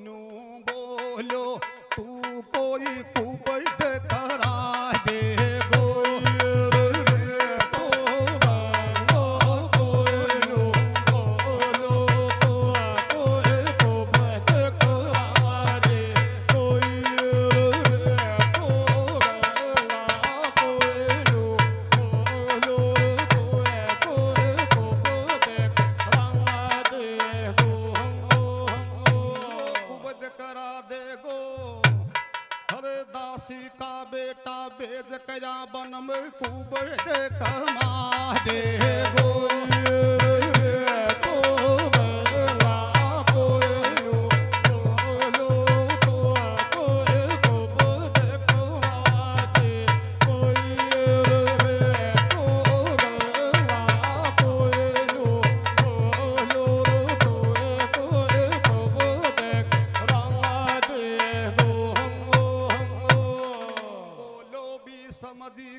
ਨੂੰ ਬੋਲੋ ਤੂੰ ਕੋਈ दासी का बेटा बेज कया बन में कुबद कमा दे गो।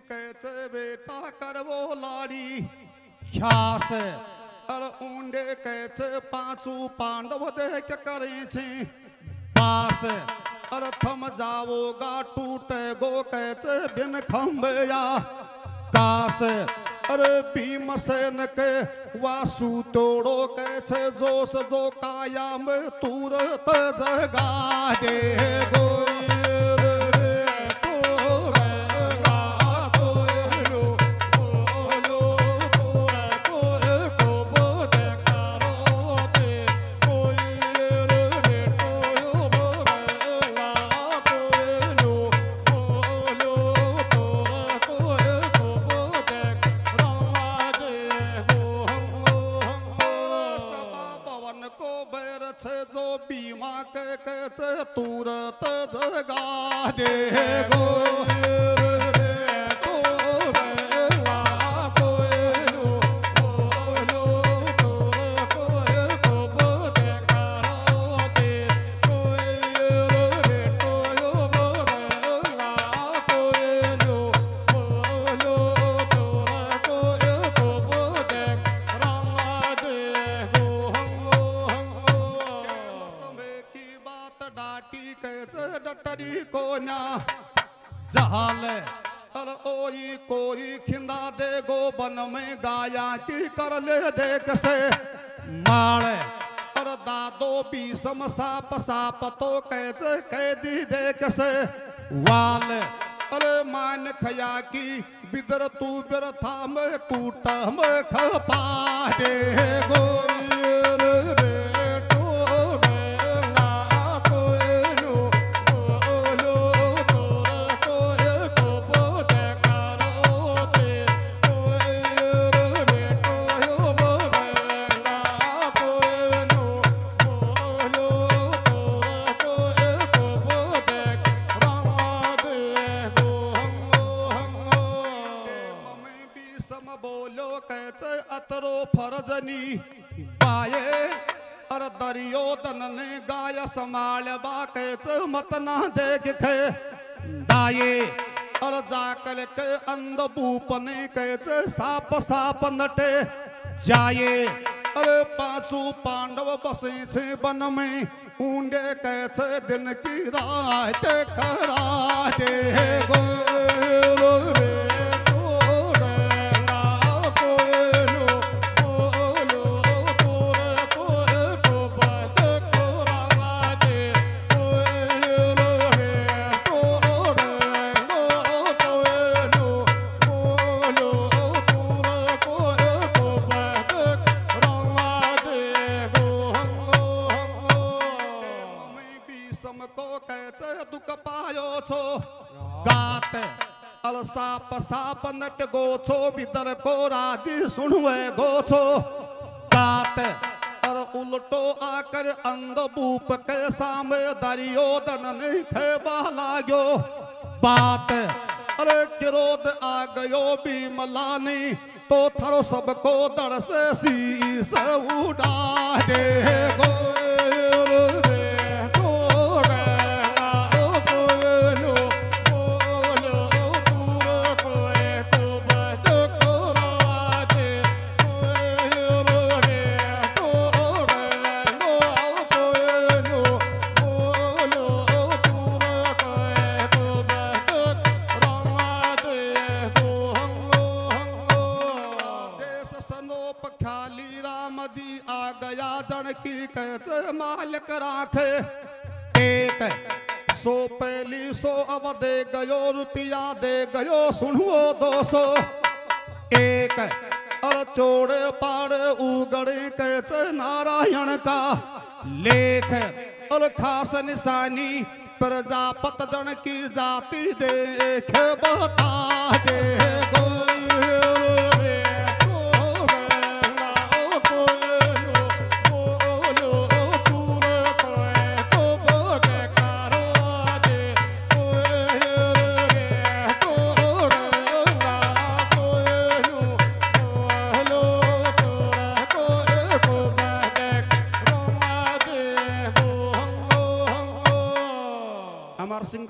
कैसे बेटा करवो लाड़ी। ख्यास। अर ऊंडे कैसे पांचू पांडव देख करे छे। पास अर थम जावोगा टूटे गो कैसे बिन खम्भया कास। अरे भीमसेन के वासु तोड़ो कैसे जोश जो काया में तुरत जगा दे गो जगा दे गो खिंदा दे गो बन में गाया की कर ले देख से। माल अर दादो भी समसाप साप तो कैसे कैदी देख से। वाल, अरे मान खया की बिदर तू बिरथा में कूट में खपा दे गो। बोलो कैसे अतरो फरजनी। बाये अर दरियोदन ने गाय संभाल बा कैसे मत ना देख खे। दाये अर जाकर के अंध बूप ने कैसे साप साप नटे। जाये, अरे पांचू पांडव बसे छे वन में, ऊंडे कैसे दिन की रात करा दे गो साप साप नट गो छो भीतर को राज़ी सुनवे गो छो गात और उल्टो आकर अंध बूप के सामे दरियो दन नहीं खेबा लाग्यो। बात, अरे क्रोध आ गयो भी मलानी तो थरो सबको दर से शीस उड़ा दे गो। जन की मालिक राखे। एक सो पहली सो अब दे गयो, रुपया दे गयो, सुनो दो सौ एक अर चोड़े पाड़े उगड़े कैच नारायण का। लेख और खास निशानी, प्रजापत जन की जाति देख, बता दे, गो। ਸਿੰਘ